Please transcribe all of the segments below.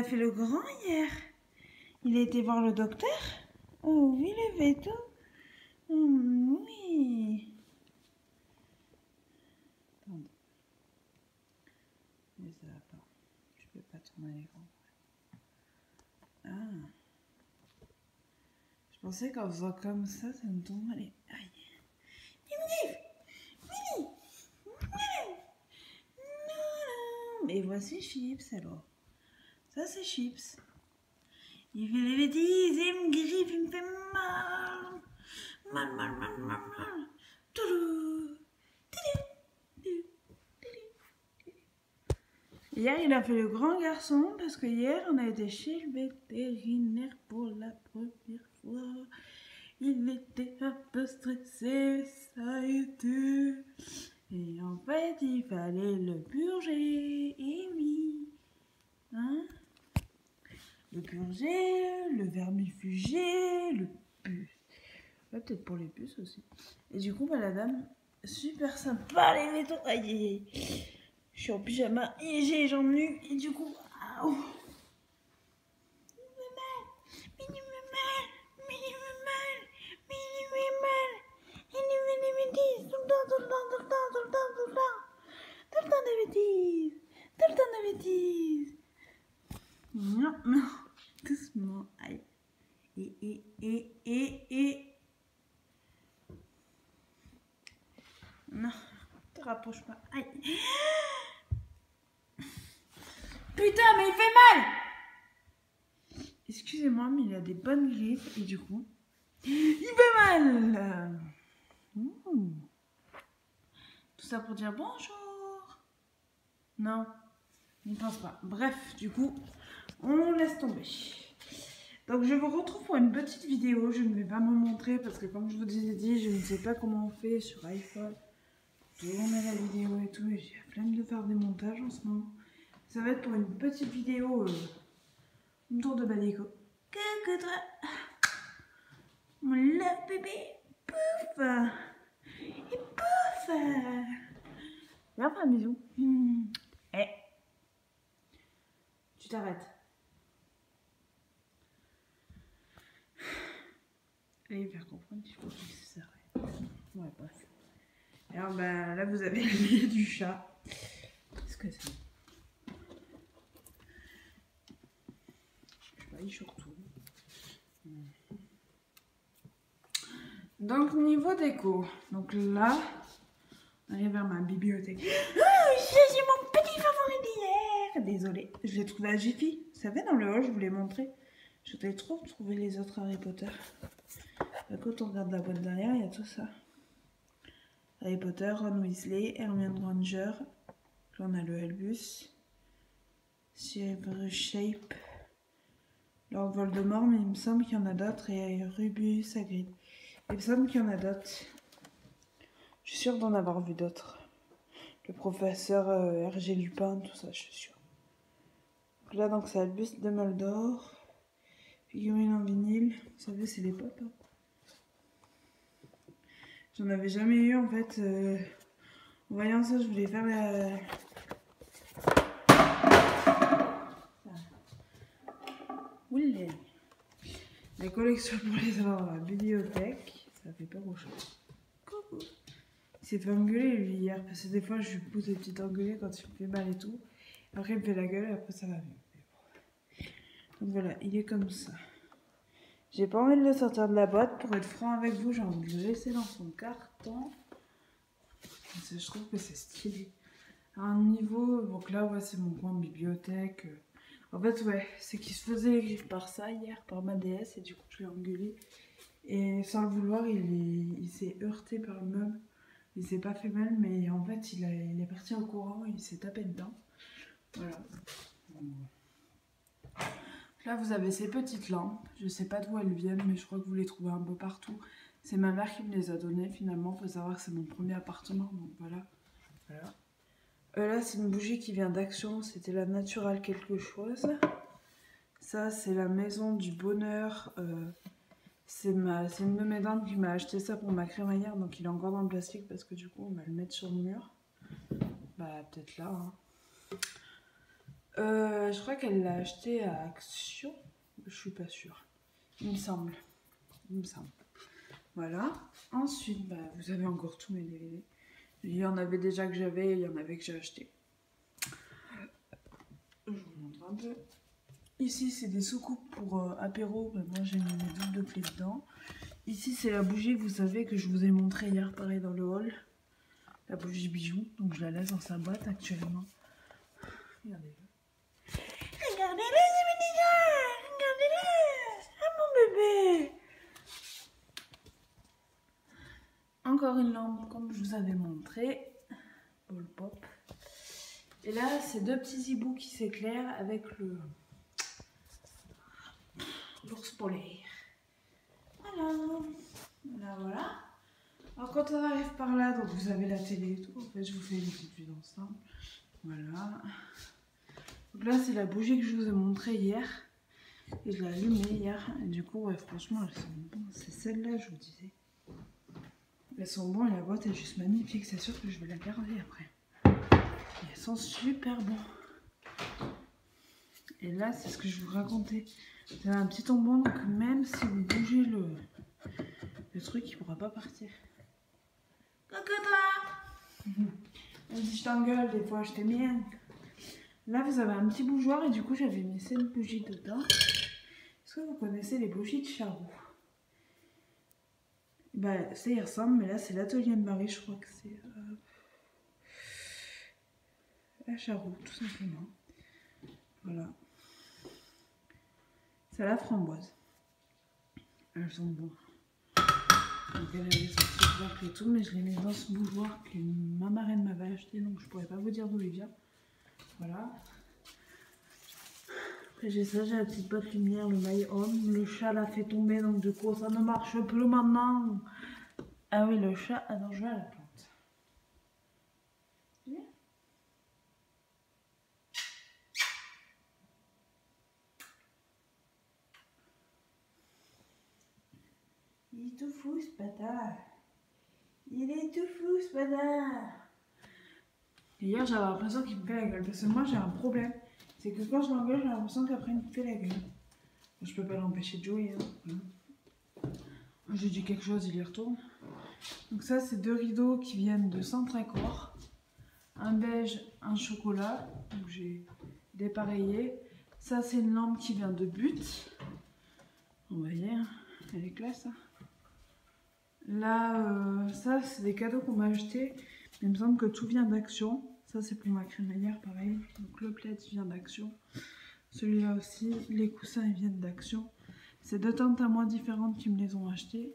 a fait le grand hier. Il a été voir le docteur Oh oui, le veto. Hum, oui. Attendez. Mais ça va pas. Je peux pas tourner l'écran. Ah. Je pensais qu'en faisant comme ça, ça me. Aïe. Mimi Mimi Non Mais voici Chips alors. Ça c'est Chips. Il fait des bêtises, il me griffe, il me fait mal. Mal, mal, mal, mal, mal. Toulou. Hier, il a fait le grand garçon parce que hier, on a été chez le vétérinaire pour la première fois. Il était un peu stressé, ça a été. Et en fait, il fallait le purger. Et oui. Hein? Le purger, le vermifuger, le puce. Ouais, peut-être pour les puces aussi. Et du coup, bah, la dame, super sympa, les métaux. Aïe, aïe, aïe. Je suis en pyjama et j'ai les jambes nues et du coup. Aouh. Il me mal, il me mal, il me mal, il me mal. Il me met des bêtises tout le temps, des bêtises. Tout le temps des bêtises. Non, non. Doucement. Aïe. Et, et, et, et, et. Non. Te rapproche pas. Aïe. Putain, mais il fait mal Excusez-moi, mais il a des bonnes griffes et du coup, il fait mal Ouh. Tout ça pour dire bonjour Non, il ne pense pas. Bref, du coup, on laisse tomber. Donc je vous retrouve pour une petite vidéo. Je ne vais pas me montrer parce que comme je vous ai dit, je ne sais pas comment on fait sur iPhone. Tourner la vidéo et tout. Et j'ai la flemme de faire des montages en ce moment. Ça va être pour une petite vidéo euh, autour de Balico. Coucou toi Mon love bébé Pouf Et pouf Viens faire un bisou. Hmm. Eh Tu t'arrêtes. Faire comprendre qu'il faut qu'il s'arrête. Ouais, bref. Alors, bah, là, vous avez le du chat. Qu'est-ce que c'est? Surtout. Donc niveau déco, donc là, on arrive vers ma bibliothèque. Ah, c'est mon petit favori d'hier. Désolée, je l'ai trouvé à Jiffy. Vous savez, dans le haut, je vous l'ai montré. Je trop trouver les autres Harry Potter. Quand on regarde la boîte derrière, il y a tout ça. Harry Potter, Ron Weasley, Hermione Granger. Là, on a le Albus. Silver Shape. Lord Voldemort, mais il me semble qu'il y en a d'autres, et Rubius Hagrid. Il me semble qu'il y en a d'autres. Je suis sûre d'en avoir vu d'autres. Le professeur euh, Hergé Lupin, tout ça, je suis sûre. Donc là, donc, c'est Albus Dumbledore. Figurine en vinyle. Vous savez, c'est les pop. J'en avais jamais eu, en fait. Euh, en voyant ça, je voulais faire la La collection pour les avoir à la bibliothèque, ça fait peur au chat. Coucou. Il s'est fait engueuler lui hier, parce que des fois je lui pousse des petites engueulées quand il me fait mal et tout. Après il me fait la gueule et après ça va mieux. Donc voilà, il est comme ça. J'ai pas envie de le sortir de la boîte pour être franc avec vous, j'ai envie de le laisser dans son carton. Je trouve que c'est stylé. À un niveau, donc là ouais, c'est mon coin bibliothèque. En fait, ouais, c'est qu'il se faisait les griffes par ça hier, par ma déesse, et du coup, je l'ai engueulé. Et sans le vouloir, il, il s'est heurté par le meuble. Il s'est pas fait mal, mais en fait, il, il est parti en courant, il s'est tapé dedans. Voilà. Là, vous avez ces petites lampes. Je sais pas d'où elles viennent, mais je crois que vous les trouvez un peu partout. C'est ma mère qui me les a données, finalement. Faut savoir que c'est mon premier appartement, donc voilà. Voilà. Euh, là, c'est une bougie qui vient d'Action. C'était la naturelle quelque chose. Ça, c'est la maison du bonheur. Euh, C'est une de mes dents qui m'a acheté ça pour ma crémaillère, donc il est encore dans le plastique parce que du coup on va le mettre sur le mur. Bah peut-être là. Hein. Euh, je crois qu'elle l'a acheté à Action. Je suis pas sûre. Il me semble. Il me semble. Voilà. Ensuite, bah, vous avez encore tous mes DVD. Il y en avait déjà que j'avais, il y en avait que j'ai acheté. Je vous montre un peu. Ici, c'est des soucoupes pour euh, apéro. Moi, j'ai mis mes doubles de clés dedans. Ici, c'est la bougie, vous savez, que je vous ai montré hier, pareil, dans le hall. La bougie bijou. Donc, je la laisse dans sa boîte actuellement. Regardez-le. Regardez-le, Regardez-le Ah, mon bébé Une lampe, comme je vous avais montré. Et là, c'est deux petits hiboux qui s'éclairent avec le l'ours polaire. Voilà. Voilà, voilà. Alors quand on arrive par là, donc vous avez la télé et tout. En fait, je vous fais une petite vue d'ensemble. Voilà. Donc là, c'est la bougie que je vous ai montré hier. Et je l'ai allumée hier. Du coup, franchement. C'est celle-là, je vous disais. Elles sont bonnes et la boîte est juste magnifique. C'est sûr que je vais la garder après. elles sont super bonnes. Et là, c'est ce que je vous racontais. C'est un petit tombon, donc même si vous bougez le, le truc, il pourra pas partir. Coucou toi Vas-y, je t'engueule, des fois je t'aime bien. Là, vous avez un petit bougeoir et du coup, j'avais mis cette bougie dedans. Est-ce que vous connaissez les bougies de Charroux Bah, ça y ressemble, mais là, c'est l'atelier de Marie, je crois que c'est... Euh... À Charroux, tout simplement. Voilà. C'est la framboise. Elles sont bonnes. Donc elle et tout, mais je l'ai mis dans ce bougeoir que ma marraine m'avait acheté, donc je pourrais pas vous dire d'où il vient. Voilà. J'ai ça, j'ai la petite boîte lumière, le mail homme. Le chat l'a fait tomber, donc du coup ça ne marche plus maintenant. Ah oui, le chat a dangereux à la plante. Il est tout fou ce bâtard. Il est tout fou ce bâtard. Hier j'avais l'impression qu'il me fait. Parce que moi j'ai un problème. C'est que quand je l'engueule, j'ai l'impression qu'après il me fait la gueule. Je peux pas l'empêcher de jouer. Hein. J'ai dit quelque chose, il y retourne. Donc ça c'est deux rideaux qui viennent de centre accord. Un beige, un chocolat. Donc j'ai dépareillé. Ça c'est une lampe qui vient de but. On va dire. Elle est classe. Hein. Là, euh, ça, c'est des cadeaux qu'on m'a achetés. Il me semble que tout vient d'Action. Ça, c'est pour ma crémaillère, pareil. Donc, le plaid vient d'Action. Celui-là aussi. Les coussins, ils viennent d'Action. C'est deux tantes à moi différentes qui me les ont achetés.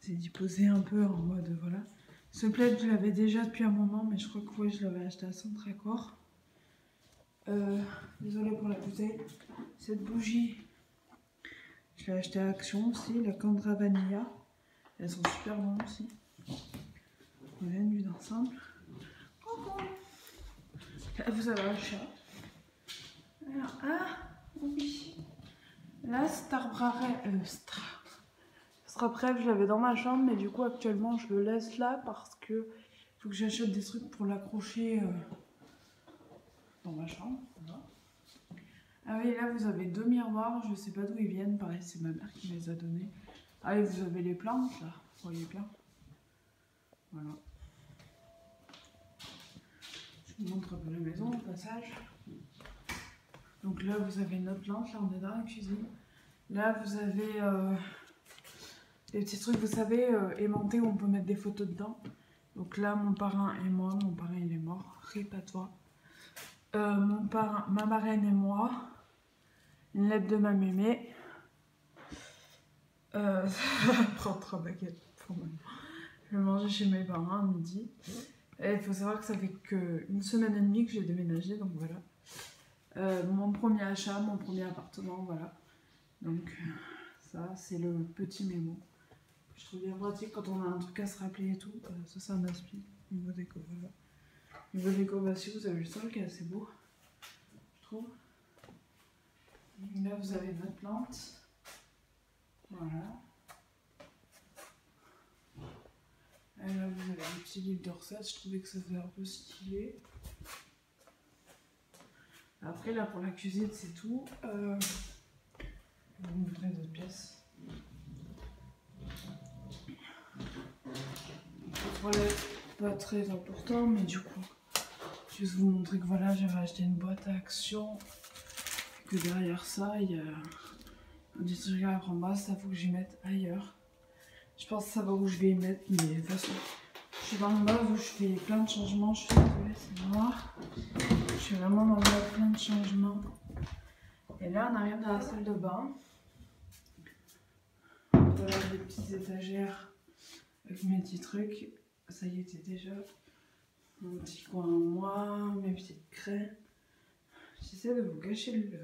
C'est d'y poser un peu en mode, voilà. Ce plaid, je l'avais déjà depuis un moment, mais je crois que je l'avais acheté à Centre Accord. Euh, désolée pour la bouteille. Cette bougie, je l'ai acheté à Action aussi, la Candra Vanilla. Elles sont super bonnes aussi. Vous avez un chat. Ah, oui. Là, Starbrare, euh, Star. Sera je l'avais dans ma chambre, mais du coup, actuellement, je le laisse là parce que faut que j'achète des trucs pour l'accrocher euh, dans ma chambre. Ah oui, là vous avez deux miroirs, je sais pas d'où ils viennent, pareil c'est ma mère qui les a donnés. Ah et vous avez les plantes là, vous voyez bien. Voilà. Je montre un peu la maison au passage. Donc là vous avez notre lampe, là on est dans la cuisine. Là vous avez euh, des petits trucs, vous savez, euh, aimantés où on peut mettre des photos dedans. Donc là mon parrain et moi, mon parrain il est mort, rip à toi. Euh, mon parrain, ma marraine et moi, une lettre de ma mémé. Euh, prends trois baguettes pour moi. Je vais manger chez mes parents à midi. Il faut savoir que ça fait qu'une semaine et demie que j'ai déménagé, donc voilà. Euh, mon premier achat, mon premier appartement, voilà. Donc ça, c'est le petit mémo. Je trouve bien pratique quand on a un truc à se rappeler et tout. Euh, ça, c'est un. Niveau déco, voilà. Niveau déco, bah si vous avez le sol qui est assez beau, je trouve. Là, vous avez votre plante. Voilà. Et là, vous avez un petit livre recettes. Je trouvais que ça faisait un peu stylé. Après, là, pour la cuisine, c'est tout. Euh, je vais vous montrer d'autres pièces. Voilà, pas très important, mais du coup, juste vous montrer que voilà, j'avais acheté une boîte à action. Que derrière ça, il y a un distributeur en bas, ça faut que j'y mette ailleurs. Je pense va où je vais y mettre, mais de toute façon, je suis dans le bas où je fais plein de changements. Je suis vraiment dans le bas, plein de changements. Et là, on arrive dans la salle de bain. Voilà des petites étagères avec mes petits trucs. Ça y était déjà. Mon petit coin à moi, mes petites craies. J'essaie de vous cacher le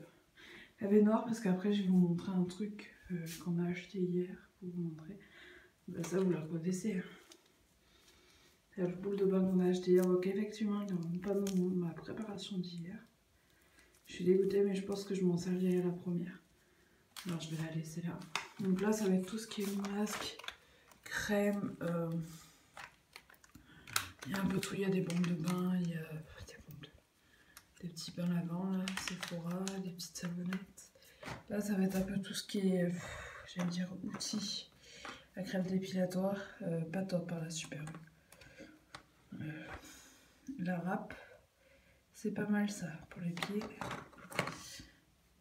la baignoire parce qu'après je vais vous montrer un truc euh, qu'on a acheté hier pour vous montrer. Bah, ça vous la connaissez. C'est le boule de bain qu'on a acheté hier. Donc effectivement, pas dans ma préparation d'hier. Je suis dégoûtée mais je pense que je m'en servirai la première. Alors je vais la laisser là. Donc là ça va être tout ce qui est masque, crème, euh, il y a un peu tout, il y a des bombes de bain, il y a des, petits bains lavants, là, Sephora, des petites savonnettes. Là, ça va être un peu tout ce qui est, j'allais dire, outils. La crème dépilatoire, euh, pas top, par la super. Euh, la râpe, c'est pas mal ça pour les pieds.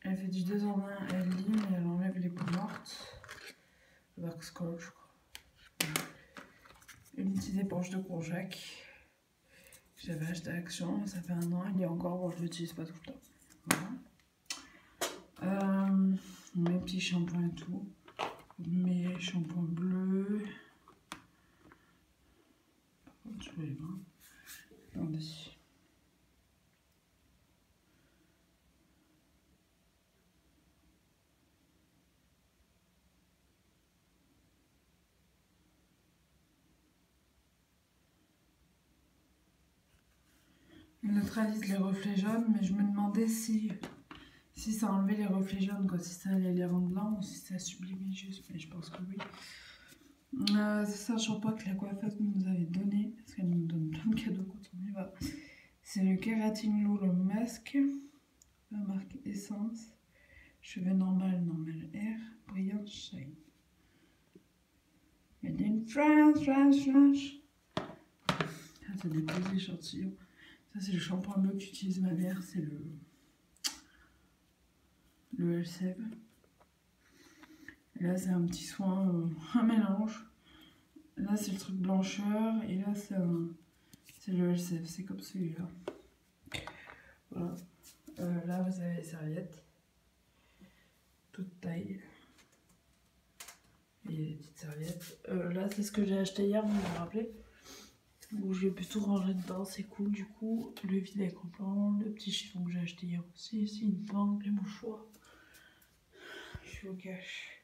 Elle fait du 2 en 1, elle lime et elle enlève les peaux mortes. Wax Scotch, je crois une petite éponge de Courjac. J'avais acheté Action, ça fait un an, il y a encore, bon je l'utilise pas tout le temps. Voilà. Euh, mes petits shampoings et tout. Mes shampoings bleus. Je mains. Attendez. Neutralise les reflets jaunes, mais je me demandais si, si ça enlevait les reflets jaunes, quoi, si ça allait les rendre blancs ou si ça sublimait juste, mais je pense que oui. Euh, c'est ça shampoing que la coiffeuse nous avait donné, parce qu'elle nous donne plein de cadeaux quand on y va. C'est le Keratin Low Masque, la marque Essence, cheveux normal, normal air, brillant shine. Made in France, France, France. Ah, c'est des petits échantillons. Ça, c'est le shampoing bleu qu'utilise ma mère, c'est le, le LCEV. Et là, c'est un petit soin, euh, un mélange. Là, c'est le truc blancheur, et là, c'est le LCEV, c'est comme celui-là. Voilà. Euh, là, vous avez les serviettes. Toute taille. Et les petites serviettes. Euh, là, c'est ce que j'ai acheté hier, vous me rappelez où j'ai pu tout ranger dedans, c'est cool du coup. Le vinaigre blanc, le petit chiffon que j'ai acheté hier aussi, ici une banque, les mouchoirs. Au cache,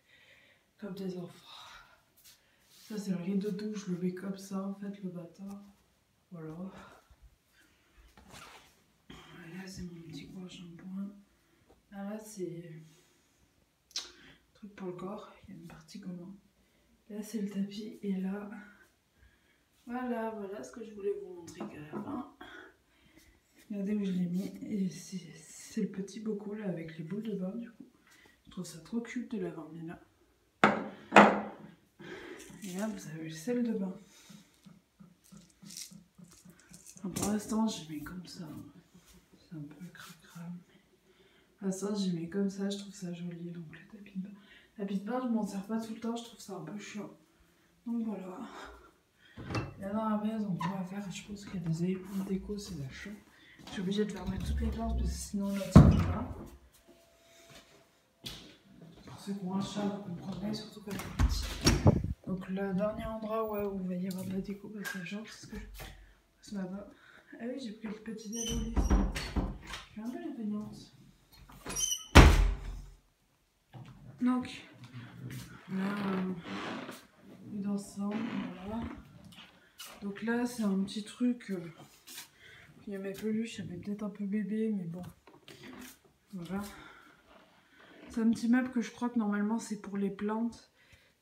comme des enfants. Ça c'est le rideau de douche, je le mets comme ça en fait, le bâtard. Voilà. Là c'est mon petit coin shampoing. Ah, là c'est truc pour le corps, il y a une partie comment. Là c'est le tapis et là voilà, voilà ce que je voulais vous montrer qu'à la fin. Regardez où je l'ai mis. Et c'est le petit bocal là avec les boules de bain du coup. Trouve ça trop cute de l'avoir mis là. Et là vous avez le sel de bain. pour l'instant j'ai mis comme ça. C'est un peu cracra. Pour l'instant j'ai mis comme ça, je trouve ça joli. Donc le tapis de bain. Le tapis de bain je m'en sers pas tout le temps, je trouve ça un peu chiant. Donc voilà. Là dans la maison, on va faire, je pense qu'il y a des de déco, c'est d'achat. Je suis obligée de fermer toutes les portes parce que sinon on ne tient pas. Ceux qui ont un chat, comprenez, surtout quand. Donc le dernier endroit où il va y avoir de la déco, bah, c'est genre, c'est ce que je là-bas. Ah oui, j'ai pris le petit déjeuner. Je suis un peu la peignante. Donc, là, euh, d'ensemble, voilà. Donc là, c'est un petit truc. Euh, il y a mes peluches, avait peut-être un peu bébé, mais bon. Voilà. C'est un petit meuble que je crois que normalement c'est pour les plantes.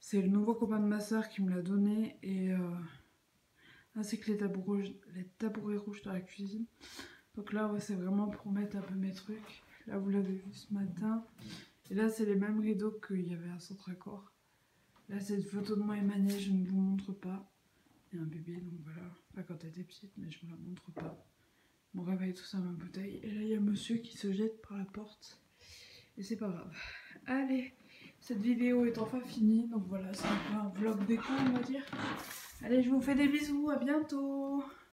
C'est le nouveau copain de ma soeur qui me l'a donné et euh, ainsi que les tabourets, rouges dans la cuisine. Donc là, c'est vraiment pour mettre un peu mes trucs. Là, vous l'avez vu ce matin. Et là, c'est les mêmes rideaux qu'il y avait à Centre Accord. Là, c'est une photo de moi et Mané, je ne vous montre pas. Il y a un bébé, donc voilà. Pas quand elle était petite, mais je ne vous la montre pas. Mon réveil, tout ça, ma bouteille. Et là, il y a monsieur qui se jette par la porte. Et c'est pas grave. Allez, cette vidéo est enfin finie. Donc voilà, c'est un peu un vlog déco, on va dire. Allez, je vous fais des bisous. À bientôt.